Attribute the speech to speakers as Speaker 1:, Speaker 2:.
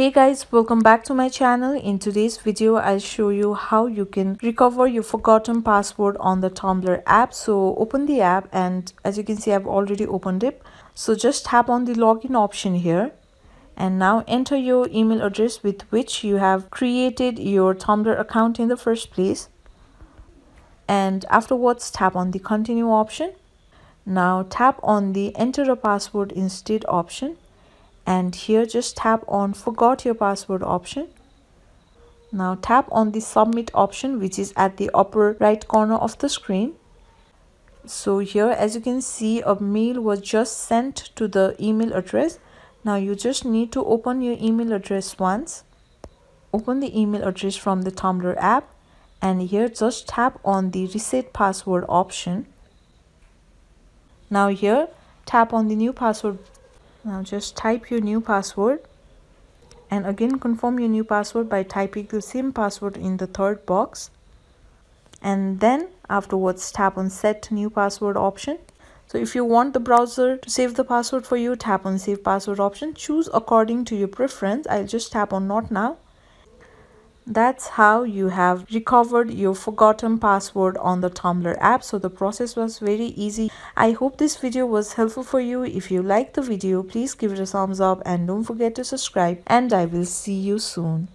Speaker 1: hey guys welcome back to my channel. In today's video i'll show you how you can recover your forgotten password on the tumblr app. So open the app and as you can see i've already opened it. So just tap on the login option here. And now enter your email address with which you have created your tumblr account in the first place. And afterwards tap on the continue option. Now tap on the enter a password instead option and here just tap on forgot your password option. Now tap on the submit option which is at the upper right corner of the screen. So here as you can see a mail was just sent to the email address. Now you just need to open your email address once. Open the email address from the tumblr app. And here just tap on the reset password option. Now here tap on the new password now just type your new password and again confirm your new password by typing the same password in the third box. And then afterwards tap on set new password option. So if you want the browser to save the password for you tap on save password option. Choose according to your preference. I'll just tap on not now that's how you have recovered your forgotten password on the tumblr app. So the process was very easy. I hope this video was helpful for you. If you like the video please give it a thumbs up and don't forget to subscribe. And i will see you soon